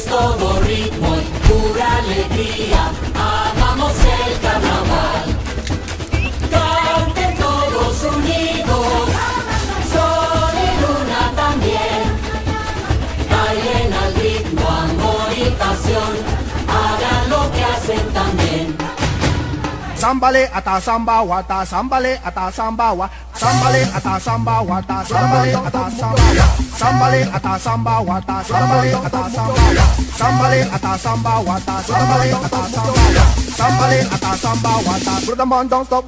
es todo ritmo y pura alegría. Sambale ata samba wata sambale ata samba wa. Sambale ata samba wata sambale ata samba wa. Sambale ata samba wata sambale ata samba sambale ata samba wata sambale ata samba sambale ata samba wata brother man don't stop.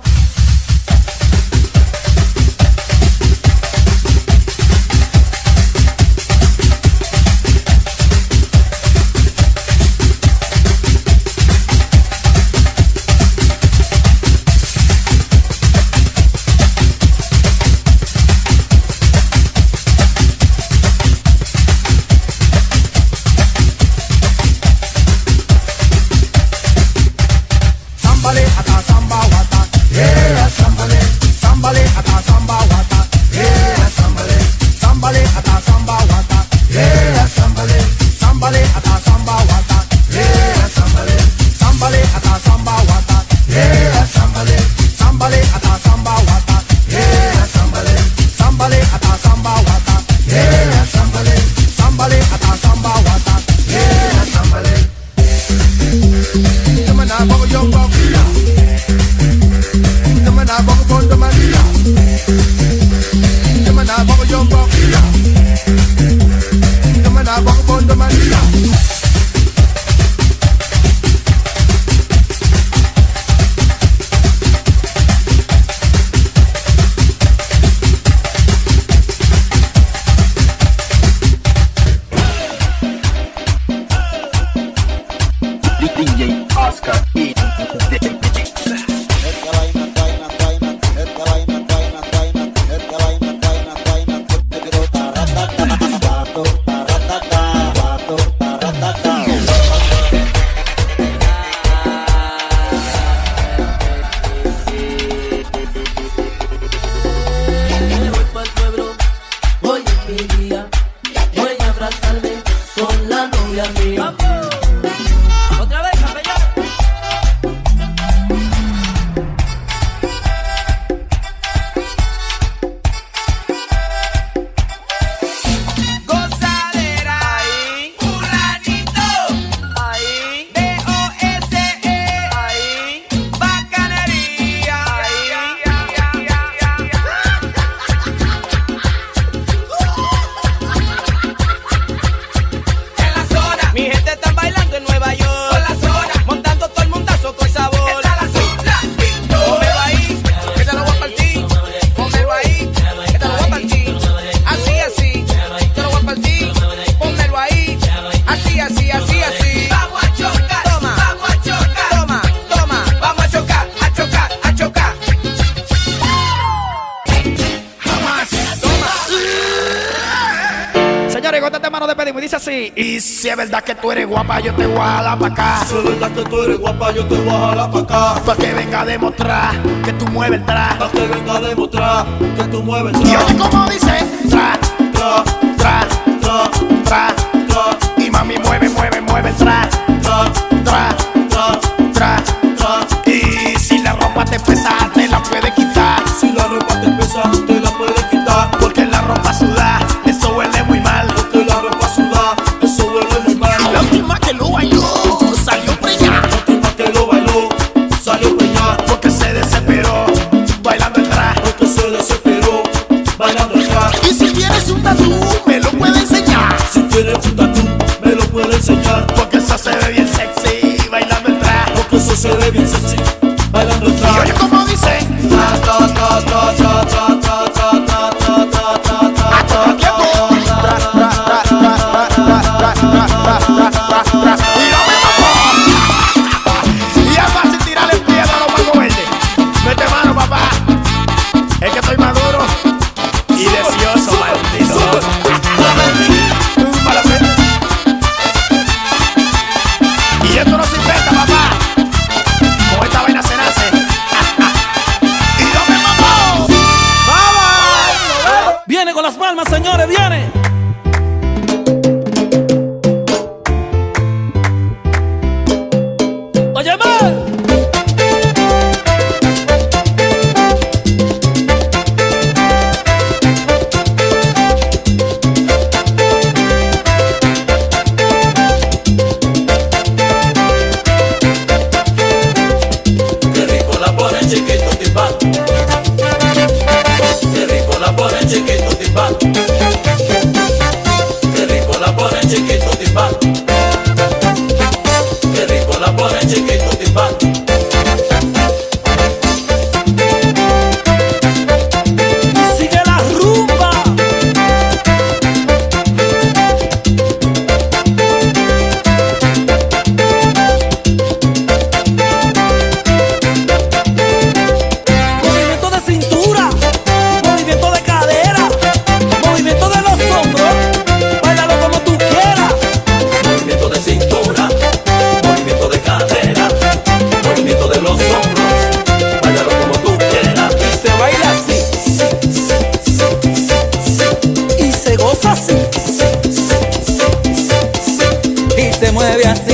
pedimos y dice así. Y si es verdad que tú eres guapa, yo te voy a jalar para acá. Si es verdad que tú eres guapa, yo te voy a jalar para acá. Para que venga a demostrar que tú mueves el tra. Para que venga a demostrar que tú mueves el tra. Y oye como dice, tra, tra. azul. se mueve así.